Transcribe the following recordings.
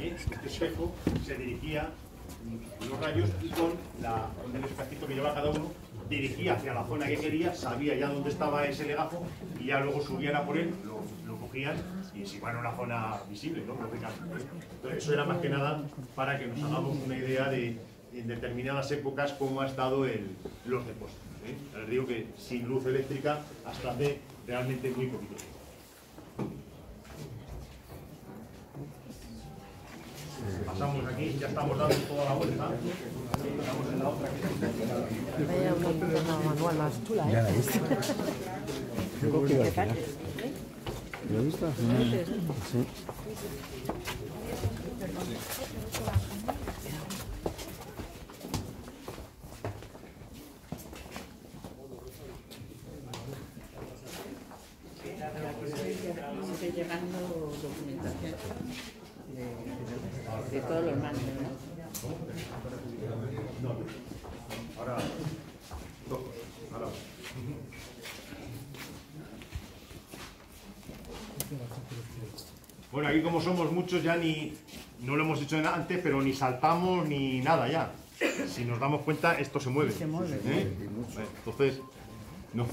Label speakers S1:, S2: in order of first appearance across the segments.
S1: Este espejo se dirigía los rayos y con, la, con el espejito que llevaba cada uno dirigía hacia la zona que quería, sabía ya dónde estaba ese legajo y ya luego subían por él, lo, cogían y si van a una zona visible, ¿no? Entonces, eso era más que nada para que nos hagamos una idea de en determinadas épocas cómo ha estado el, los depósitos. ¿eh? Les digo que sin luz eléctrica hasta hace realmente muy poquito tiempo. Pasamos aquí, ya estamos dando toda la vuelta. Estamos en la otra que
S2: Vaya una, manual más chula,
S3: Ya
S2: ¿eh?
S3: la he visto.
S2: ¿Qué tal?
S3: ¿Lo he visto? Sí.
S2: Sigue llegando documentación de, todos los mandos, ¿no?
S1: Ahora, dos, ahora. Bueno, aquí como somos muchos ya ni, no lo hemos hecho antes, pero ni saltamos ni nada ya. Si nos damos cuenta, esto se mueve.
S2: Se mueve.
S1: ¿Eh? Entonces, no,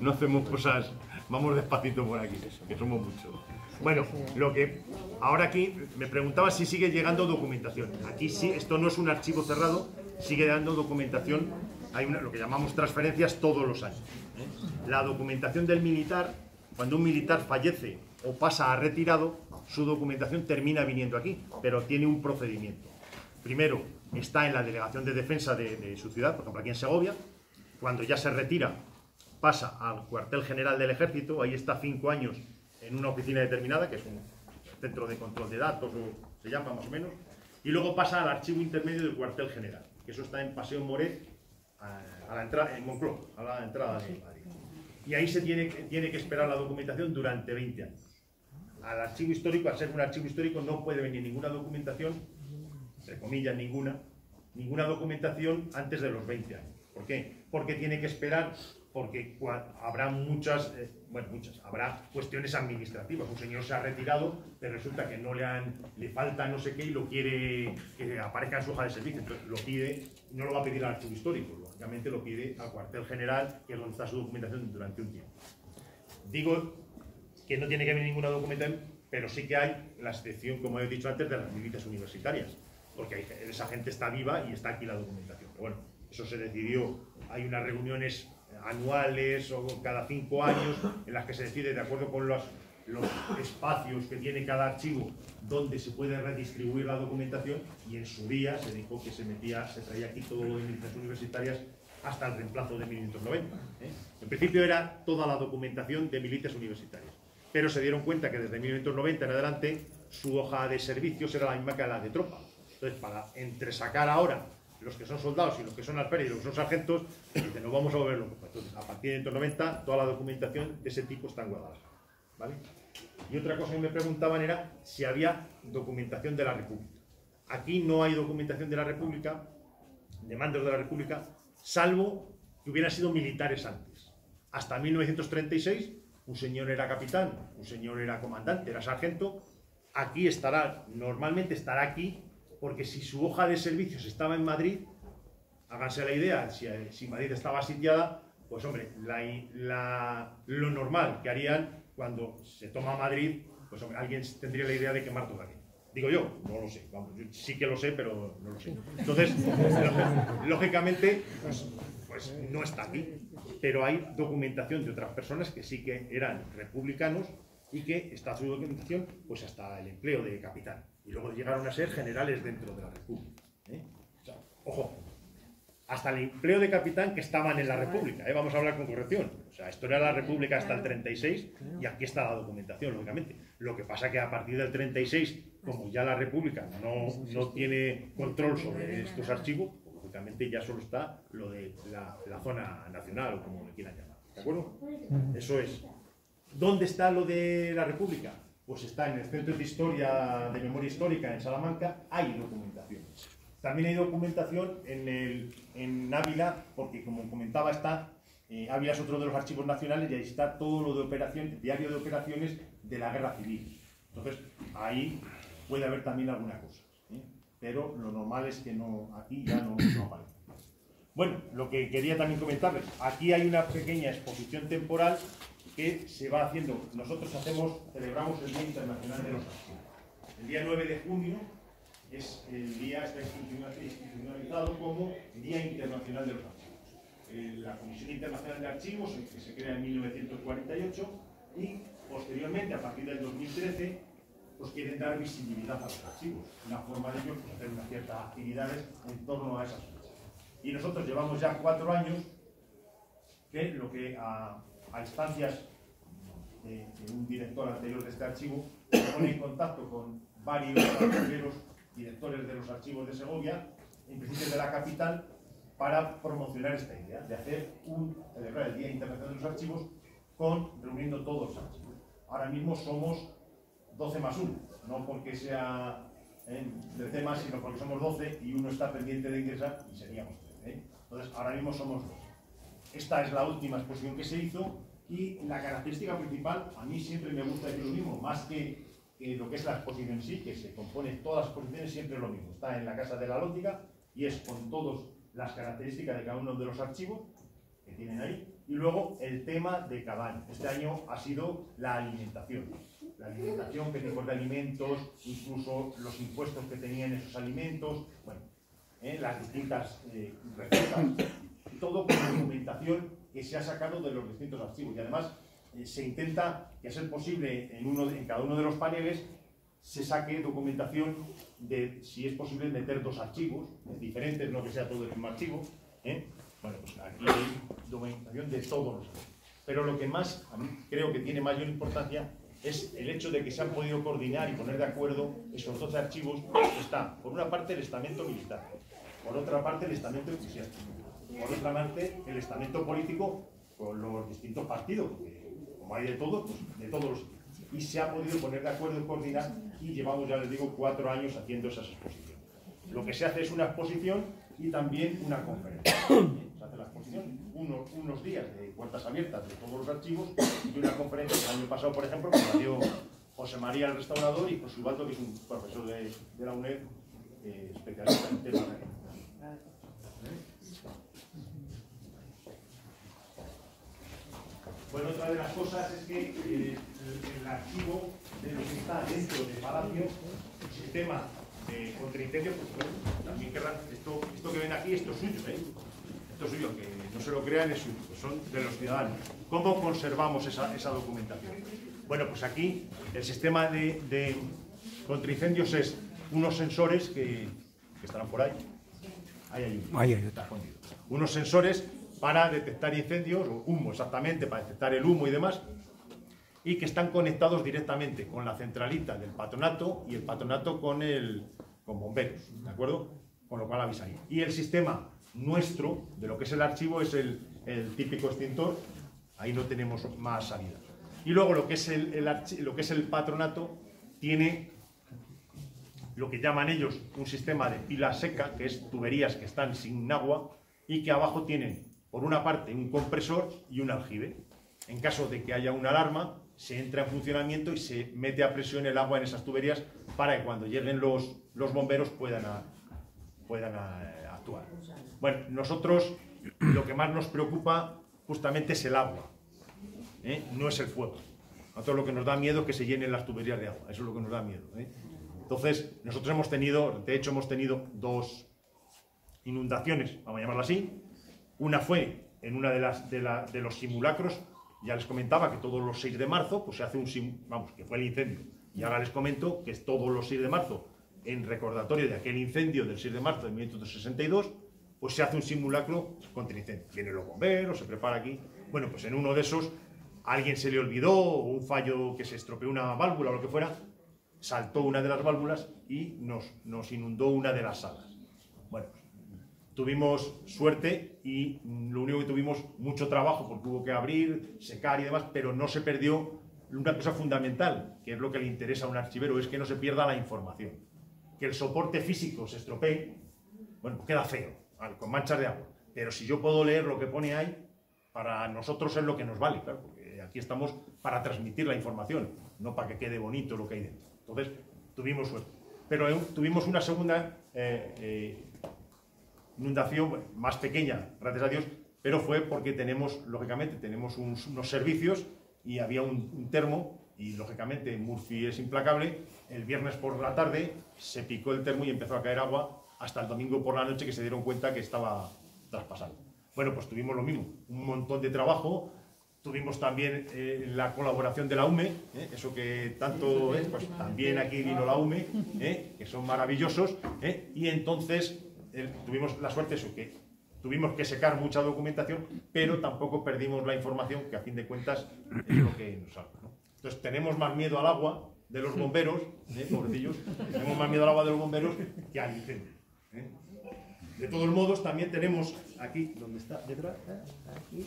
S1: no hacemos cosas, vamos despacito por aquí, que somos muchos. Bueno, lo que ahora aquí me preguntaba si sigue llegando documentación. Aquí sí, esto no es un archivo cerrado, sigue dando documentación. Hay una, lo que llamamos transferencias todos los años. ¿eh? La documentación del militar, cuando un militar fallece o pasa a retirado, su documentación termina viniendo aquí, pero tiene un procedimiento. Primero, está en la delegación de defensa de, de su ciudad, por ejemplo aquí en Segovia. Cuando ya se retira, pasa al cuartel general del ejército, ahí está cinco años en una oficina determinada, que es un centro de control de datos, o se llama más o menos, y luego pasa al archivo intermedio del cuartel general, que eso está en Paseo Moret, a, a la entrada, en Moncloa, a la entrada de Madrid. Y ahí se tiene, tiene que esperar la documentación durante 20 años. Al archivo histórico, al ser un archivo histórico, no puede venir ninguna documentación, entre comillas ninguna, ninguna documentación antes de los 20 años. ¿Por qué? Porque tiene que esperar, porque habrá muchas, eh, bueno, muchas, habrá cuestiones administrativas. Un señor se ha retirado, pero resulta que no le han, le falta no sé qué y lo quiere que aparezca en su hoja de servicio. Entonces lo pide, no lo va a pedir al archivo histórico, lógicamente lo pide al cuartel general, que es donde está su documentación durante un tiempo. Digo que no tiene que haber ninguna documentación, pero sí que hay la excepción, como he dicho antes, de las milicias universitarias, porque esa gente está viva y está aquí la documentación. Pero bueno, eso se decidió, hay unas reuniones anuales o cada cinco años en las que se decide, de acuerdo con los, los espacios que tiene cada archivo, donde se puede redistribuir la documentación, y en su día se dijo que se metía, se traía aquí todo lo de milicias universitarias hasta el reemplazo de 1990. ¿eh? En principio era toda la documentación de milicias universitarias, pero se dieron cuenta que desde 1990 en adelante su hoja de servicios era la misma que la de tropa. Entonces, para entresacar ahora los que son soldados y los que son alférez y los que son sargentos, dicen, nos vamos a volver locos. Entonces, a partir de 1990, toda la documentación de ese tipo está en Guadalajara. ¿vale? Y otra cosa que me preguntaban era si había documentación de la República. Aquí no hay documentación de la República, de mandos de la República, salvo que hubieran sido militares antes. Hasta 1936, un señor era capitán, un señor era comandante, era sargento. Aquí estará, normalmente estará aquí, porque si su hoja de servicios estaba en Madrid, háganse la idea, si, si Madrid estaba sitiada, pues hombre, lo normal que harían cuando se toma Madrid, pues hombre, alguien tendría la idea de quemar todo aquí. Digo yo, no lo sé, vamos, yo sí que lo sé, pero no lo sé. Entonces, lógi- lógicamente, pues, pues no está aquí. Pero hay documentación de otras personas que sí que eran republicanos y que está su documentación pues hasta el empleo de capitán. Y luego llegaron a ser generales dentro de la República. ¿eh? O sea, ojo, hasta el empleo de capitán que estaban en la República. ¿eh? Vamos a hablar con corrección. O sea, esto era la República hasta el 36 y aquí está la documentación, lógicamente. Lo que pasa que a partir del 36, como ya la República no, no tiene control sobre estos archivos, pues, lógicamente ya solo está lo de la, la zona nacional o como le quieran llamar. ¿De acuerdo? Eso es. ¿Dónde está lo de la República? Pues está en el Centro de Historia, de Memoria Histórica en Salamanca, hay documentación. También hay documentación en, el, en Ávila, porque como comentaba, está, eh, Ávila es otro de los archivos nacionales y ahí está todo lo de operaciones, diario de operaciones de la guerra civil. Entonces, ahí puede haber también alguna cosa. ¿eh? Pero lo normal es que no, aquí ya no, no aparece. Bueno, lo que quería también comentarles, aquí hay una pequeña exposición temporal que se va haciendo. Nosotros hacemos, celebramos el Día Internacional de los Archivos. El día 9 de junio es el día, está institucionalizado como Día Internacional de los Archivos. Eh, La Comisión Internacional de Archivos, que se crea en 1948, y posteriormente, a partir del 2013, pues quieren dar visibilidad a los archivos. Una forma de ellos pues, hacer unas ciertas actividades en torno a esas fechas. Y nosotros llevamos ya cuatro años que lo que a, a instancias de, un director anterior de este archivo se pone en contacto con varios directores de los archivos de Segovia, en principio de la capital, para promocionar esta idea de hacer un, celebrar el Día Internacional de los Archivos con reuniendo todos los archivos. Ahora mismo somos 12 más 1, no porque sea eh, 13 más, sino porque somos 12 y uno está pendiente de ingresar y seríamos 13. ¿eh? Entonces, ahora mismo somos 12. Esta es la última exposición que se hizo y la característica principal, a mí siempre me gusta decir lo mismo, más que, lo que es la exposición en sí, que se compone todas las exposiciones siempre es lo mismo. Está en la Casa de la Lótica y es con todas las características de cada uno de los archivos que tienen ahí y luego el tema de cada. Este año ha sido la alimentación. La alimentación, qué tipos de alimentos, incluso los impuestos que tenían esos alimentos, bueno, ¿eh? las distintas eh, recetas, todo con documentación que se ha sacado de los distintos archivos. Y además eh, se intenta, que a ser posible, en, cada uno de los paneles, se saque documentación de, si es posible, meter dos archivos diferentes, no que sea todo el mismo archivo. ¿eh? Bueno, pues aquí hay documentación de todos los archivos. Pero lo que más, creo que tiene mayor importancia es el hecho de que se han podido coordinar y poner de acuerdo esos 12 archivos. Está, por una parte, el estamento militar, por otra parte, el estamento eclesiástico, por otra parte, el estamento político con los distintos partidos, porque como hay de todo, pues de todos los y se ha podido poner de acuerdo y coordinar y llevamos, ya les digo, cuatro años haciendo esas exposiciones. Lo que se hace es una exposición y también una conferencia. Se hace la exposición, unos, unos días de puertas abiertas de todos los archivos y una conferencia el año pasado, por ejemplo, que la dio José María el restaurador y José Ubaldo, que es un profesor de, de la UNED, eh, especialista en temas de Bueno, otra de las cosas es que eh, el, el archivo de lo que está dentro del Palacio, el sistema de contraincendio, pues bueno, también querrán, esto, esto que ven aquí, esto es suyo, ¿eh? Esto es suyo, que no se lo crean, es suyo, son de los ciudadanos. ¿Cómo conservamos esa, esa documentación? Bueno, pues aquí el sistema de, de contraincendios es unos sensores que, que estarán por ahí. Ahí hay uno.
S3: Ahí hay otro.
S1: Está escondido. Unos sensores para detectar incendios, o humo exactamente, para detectar el humo y demás, y que están conectados directamente con la centralita del patronato y el patronato con, el, con bomberos, ¿de acuerdo? Con lo cual avisaría. Y el sistema nuestro, de lo que es el archivo, es el, el típico extintor, ahí no tenemos más salida. Y luego lo que es el, lo que es el patronato tiene lo que llaman ellos un sistema de pila seca, que es tuberías que están sin agua y que abajo tienen, por una parte, un compresor y un aljibe. En caso de que haya una alarma, se entra en funcionamiento y se mete a presión el agua en esas tuberías para que cuando lleguen los, bomberos puedan, a- actuar. Bueno, nosotros lo que más nos preocupa justamente es el agua, ¿eh? no es el fuego. Nosotros lo que nos da miedo es que se llenen las tuberías de agua, eso es lo que nos da miedo. ¿eh? Entonces, nosotros hemos tenido, de hecho hemos tenido dos inundaciones, vamos a llamarlo así. Una fue en una de, las, de, los simulacros, ya les comentaba que todos los 6 de marzo, pues se hace un sim- vamos, que fue el incendio. Y ahora les comento que es todos los 6 de marzo, en recordatorio de aquel incendio del 6 de marzo de 1962, pues se hace un simulacro contra incendio. Vienen los bomberos, se prepara aquí. Bueno, pues en uno de esos, alguien se le olvidó, o un fallo que se estropeó una válvula o lo que fuera, saltó una de las válvulas y nos, nos inundó una de las salas. Bueno, tuvimos suerte y lo único que tuvimos mucho trabajo porque hubo que abrir, secar y demás, pero no se perdió una cosa fundamental, que es lo que le interesa a un archivero, es que no se pierda la información. Que el soporte físico se estropee, bueno, queda feo, con manchas de agua. Pero si yo puedo leer lo que pone ahí, para nosotros es lo que nos vale, claro, porque aquí estamos para transmitir la información, no para que quede bonito lo que hay dentro. Entonces, tuvimos suerte. pero eh, tuvimos una segunda eh, eh, inundación más pequeña, gracias a Dios, pero fue porque tenemos, lógicamente, tenemos unos, unos servicios y había un, un termo y lógicamente Murphy es implacable. El viernes por la tarde se picó el termo y empezó a caer agua hasta el domingo por la noche que se dieron cuenta que estaba traspasando. Bueno, pues tuvimos lo mismo, un montón de trabajo. Tuvimos también eh, la colaboración de la UME, eh, eso que tanto es, pues también aquí vino la UME, eh, que son maravillosos. eh, y entonces tuvimos la suerte eso, que tuvimos que secar mucha documentación, pero tampoco perdimos la información, que a fin de cuentas es lo que nos salva. ¿no? Entonces tenemos más miedo al agua de los bomberos, ¿eh? pobrecillos, tenemos más miedo al agua de los bomberos que al incendio. ¿eh? De todos modos, también tenemos aquí, ¿dónde está? ¿Detrás? Aquí.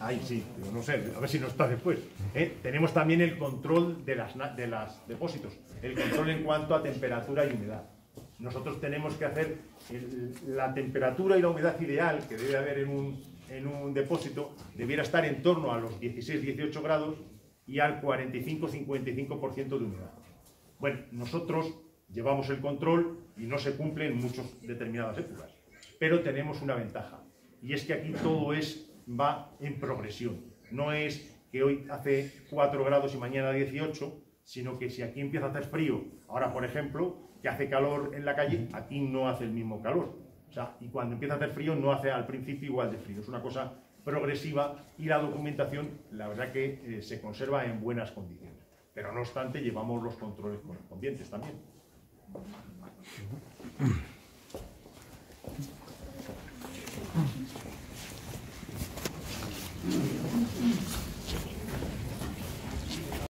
S1: Ahí sí, digo, no sé, a ver si no está después. ¿eh? Tenemos también el control de las, de los depósitos, el control en cuanto a temperatura y humedad. Nosotros tenemos que hacer la temperatura y la humedad ideal que debe haber en un, en un depósito, debiera estar en torno a los 16-18 grados y al 45-55% de humedad. Bueno, nosotros llevamos el control y no se cumple en muchas determinadas épocas, pero tenemos una ventaja y es que aquí todo es va en progresión. No es que hoy hace 4 grados y mañana 18, sino que si aquí empieza a hacer frío, ahora por ejemplo, que hace calor en la calle, aquí no hace el mismo calor. O sea, y cuando empieza a hacer frío no hace al principio igual de frío. Es una cosa progresiva y la documentación, la verdad que eh, se conserva en buenas condiciones. Pero no obstante, llevamos los controles correspondientes también.